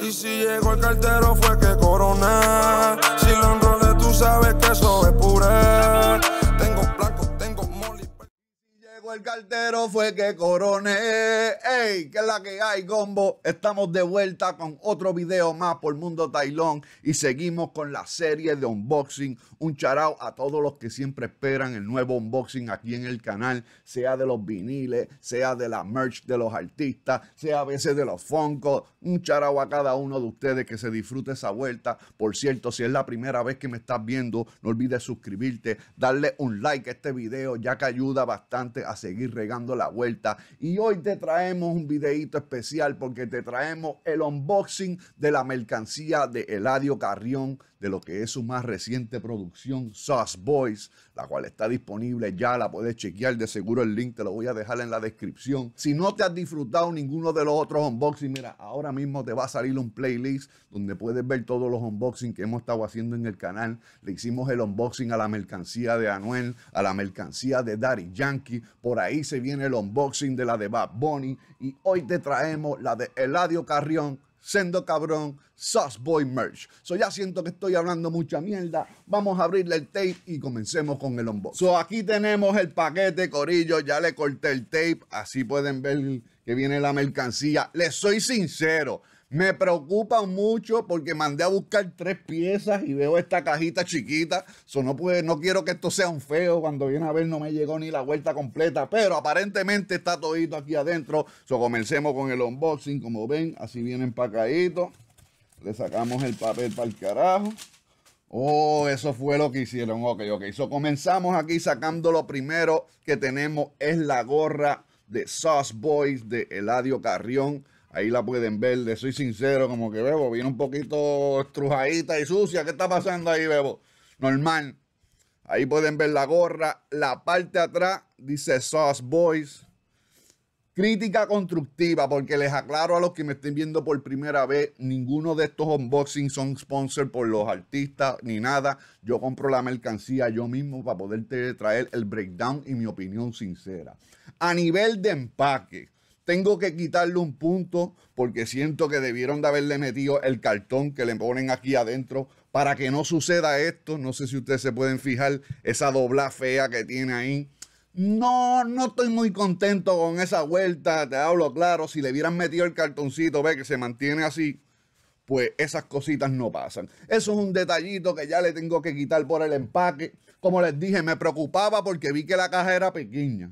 Y si llegó el cartero fue que coroné. Si lo enrolé, tú sabes que eso es puré. El cartero, fue que coroné. ¡Ey! ¿Qué es la que hay, Gombo? Estamos de vuelta con otro video más por Mundo Tailón y seguimos con la serie de unboxing. Un charao a todos los que siempre esperan el nuevo unboxing aquí en el canal, sea de los viniles, sea de la merch de los artistas, sea a veces de los Funko. Un charao a cada uno de ustedes que se disfrute esa vuelta. Por cierto, si es la primera vez que me estás viendo, no olvides suscribirte, darle un like a este video, ya que ayuda bastante a seguir regando la vuelta. Y hoy te traemos un videito especial porque te traemos el unboxing de la mercancía de Eladio Carrión, de lo que es su más reciente producción, Sauce Boys, la cual está disponible ya, la puedes chequear, de seguro el link te lo voy a dejar en la descripción. Si no te has disfrutado ninguno de los otros unboxings, mira, ahora mismo te va a salir un playlist donde puedes ver todos los unboxings que hemos estado haciendo en el canal. Le hicimos el unboxing a la mercancía de Anuel, a la mercancía de Daddy Yankee, por ahí se viene el unboxing de la de Bad Bunny y hoy te traemos la de Eladio Carrión, Sendo Cabrón, Sauce Boy Merch. So ya siento que estoy hablando mucha mierda. Vamos a abrirle el tape y comencemos con el unboxing. So aquí tenemos el paquete, Corillo. Ya le corté el tape. Así pueden ver que viene la mercancía. Les soy sincero. Me preocupa mucho porque mandé a buscar tres piezas y veo esta cajita chiquita. So no, puede, no quiero que esto sea un feo. Cuando viene a ver no me llegó ni la vuelta completa. Pero aparentemente está todito aquí adentro. So comencemos con el unboxing. Como ven, así viene empacadito. Le sacamos el papel para el carajo. Oh, eso fue lo que hicieron. Ok, ok. So comenzamos aquí sacando lo primero que tenemos es la gorra de Sauce Boys de Eladio Carrión. Ahí la pueden ver, le soy sincero, como que Bebo viene un poquito estrujadita y sucia. ¿Qué está pasando ahí, Bebo? Normal. Ahí pueden ver la gorra. La parte de atrás dice Sauce Boys. Crítica constructiva, porque les aclaro a los que me estén viendo por primera vez, ninguno de estos unboxings son sponsor por los artistas ni nada. Yo compro la mercancía yo mismo para poderte traer el breakdown y mi opinión sincera. A nivel de empaque, tengo que quitarle un punto porque siento que debieron de haberle metido el cartón que le ponen aquí adentro para que no suceda esto. No sé si ustedes se pueden fijar esa dobla fea que tiene ahí. No, no estoy muy contento con esa vuelta, te hablo claro. Si le hubieran metido el cartoncito, ve que se mantiene así, pues esas cositas no pasan. Eso es un detallito que ya le tengo que quitar por el empaque. Como les dije, me preocupaba porque vi que la caja era pequeña.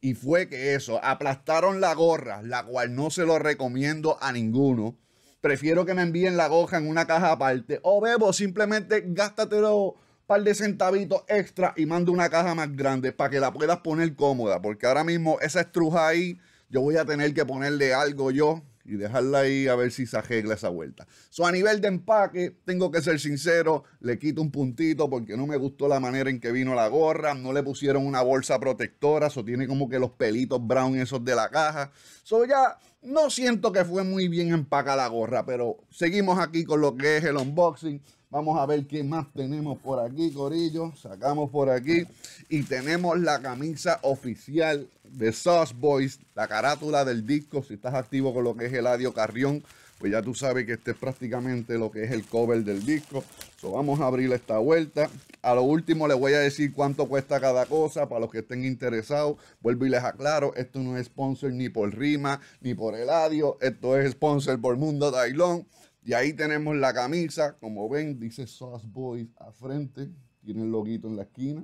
Y fue que eso, aplastaron la gorra, la cual no se lo recomiendo a ninguno. Prefiero que me envíen la gorra en una caja aparte. O bebo, simplemente gástatelo par de centavitos extra y manda una caja más grande para que la puedas poner cómoda. Porque ahora mismo esa estruja ahí, yo voy a tener que ponerle algo yo y dejarla ahí a ver si se arregla esa vuelta. So, a nivel de empaque, tengo que ser sincero, le quito un puntito porque no me gustó la manera en que vino la gorra, no le pusieron una bolsa protectora, so tiene como que los pelitos brown esos de la caja. So ya no siento que fue muy bien empacada la gorra, pero seguimos aquí con lo que es el unboxing. Vamos a ver qué más tenemos por aquí, Corillo. Sacamos por aquí. Y tenemos la camisa oficial de Sauce Boys, la carátula del disco. Si estás activo con lo que es Eladio Carrión, pues ya tú sabes que este es prácticamente lo que es el cover del disco. So, vamos a abrir esta vuelta. A lo último les voy a decir cuánto cuesta cada cosa para los que estén interesados. Vuelvo y les aclaro, esto no es sponsor ni por Rima ni por Eladio. Esto es sponsor por Mundo Tailón. Y ahí tenemos la camisa, como ven, dice Sauce Boys a frente, tiene el loguito en la esquina.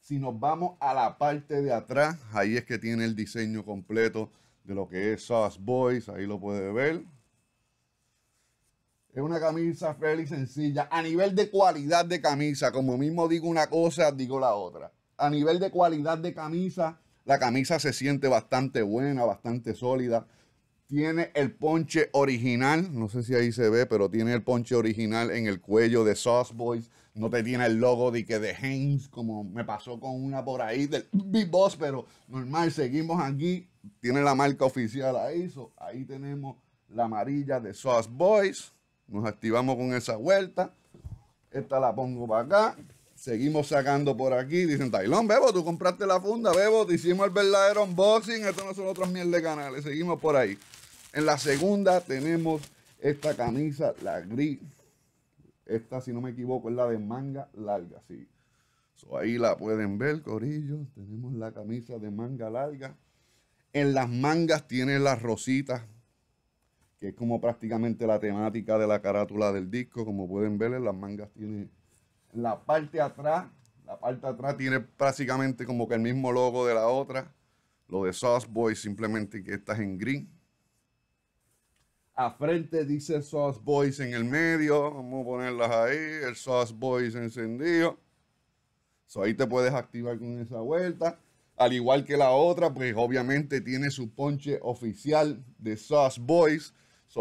Si nos vamos a la parte de atrás, ahí es que tiene el diseño completo de lo que es Sauce Boys, ahí lo puede ver. Es una camisa feliz sencilla. A nivel de cualidad de camisa, como mismo digo una cosa, digo la otra. A nivel de cualidad de camisa, la camisa se siente bastante buena, bastante sólida. Tiene el ponche original, no sé si ahí se ve, pero tiene el ponche original en el cuello de Sauce Boys. No te tiene el logo de que de Haynes, como me pasó con una por ahí del Big Boss, pero normal, seguimos aquí. Tiene la marca oficial ahí. So, ahí tenemos la amarilla de Sauce Boys. Nos activamos con esa vuelta. Esta la pongo para acá. Seguimos sacando por aquí. Dicen, Tailón, Bebo, tú compraste la funda, Bebo, te hicimos el verdadero unboxing. Esto no son otros miel de canales. Seguimos por ahí. En la segunda tenemos esta camisa, la gris. Esta, si no me equivoco, es la de manga larga, sí. ahí la pueden ver, corillo. Tenemos la camisa de manga larga. En las mangas tiene las rositas, que es como prácticamente la temática de la carátula del disco. Como pueden ver, en las mangas tiene la parte atrás. La parte atrás tiene prácticamente como que el mismo logo de la otra. Lo de Sauce Boy simplemente que estás en green. A frente dice Sauce Boys en el medio. Vamos a ponerlas ahí. El Sauce Boys encendido. So, ahí te puedes activar con esa vuelta. Al igual que la otra, pues obviamente tiene su ponche oficial de Sauce Boys.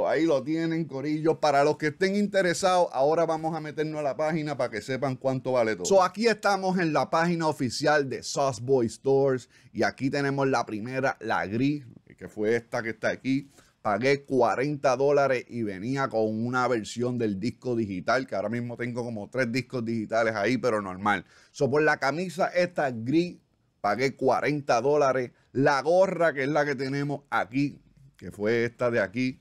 Ahí lo tienen, Corillo. Para los que estén interesados, ahora vamos a meternos a la página para que sepan cuánto vale todo. So, aquí estamos en la página oficial de Sauce Boy Stores. Y aquí tenemos la primera, la gris, que fue esta que está aquí. Pagué 40 dólares y venía con una versión del disco digital, que ahora mismo tengo como tres discos digitales ahí, pero normal. So, por la camisa esta gris, pagué 40 dólares. La gorra, que es la que tenemos aquí, que fue esta de aquí,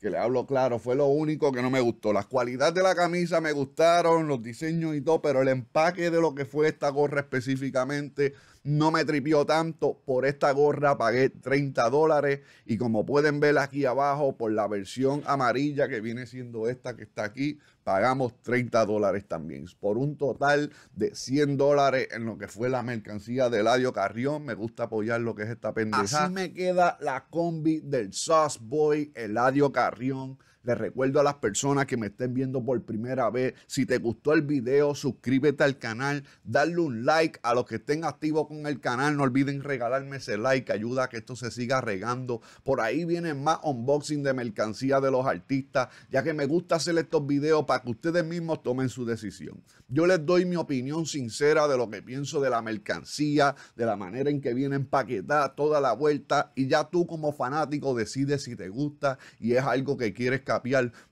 que le hablo claro, fue lo único que no me gustó. Las cualidades de la camisa me gustaron, los diseños y todo, pero el empaque de lo que fue esta gorra específicamente no me tripió tanto. Por esta gorra pagué 30 dólares y como pueden ver aquí abajo, por la versión amarilla que viene siendo esta que está aquí, pagamos 30 dólares también. Por un total de 100 dólares en lo que fue la mercancía de Eladio Carrión. Me gusta apoyar lo que es esta pendeja. Así me queda la combi del Sauce Boy Eladio Carrión les recuerdo a las personas que me estén viendo por primera vez, si te gustó el video, suscríbete al canal, darle un like a los que estén activos con el canal. No olviden regalarme ese like, ayuda a que esto se siga regando. Por ahí vienen más unboxing de mercancía de los artistas, ya que me gusta hacer estos videos para que ustedes mismos tomen su decisión. Yo les doy mi opinión sincera de lo que pienso de la mercancía, de la manera en que viene empaquetada, toda la vuelta, y ya tú como fanático decides si te gusta y es algo que quieres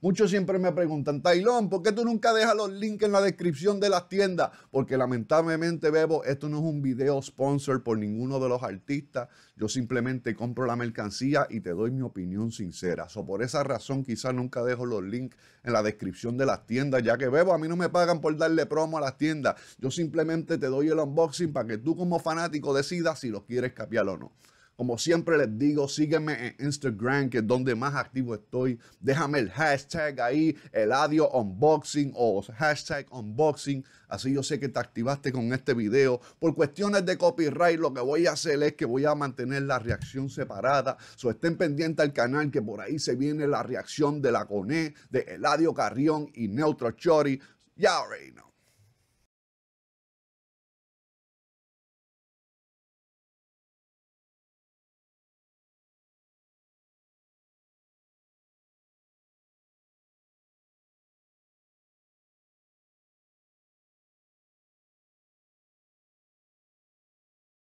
Muchos siempre me preguntan, Tailón, ¿por qué tú nunca dejas los links en la descripción de las tiendas? Porque lamentablemente, Bebo, esto no es un video sponsor por ninguno de los artistas. Yo simplemente compro la mercancía y te doy mi opinión sincera. So, por esa razón, quizás nunca dejo los links en la descripción de las tiendas, ya que Bebo, a mí no me pagan por darle promo a las tiendas. Yo simplemente te doy el unboxing para que tú como fanático decidas si lo quieres capiar o no. Como siempre les digo, sígueme en Instagram, que es donde más activo estoy. Déjame el hashtag ahí, el audio unboxing o hashtag unboxing. Así yo sé que te activaste con este video. Por cuestiones de copyright, lo que voy a hacer es que voy a mantener la reacción separada. So estén pendientes al canal, que por ahí se viene la reacción de la CONE, de Eladio Carrión y Neutro Chori. Ya know.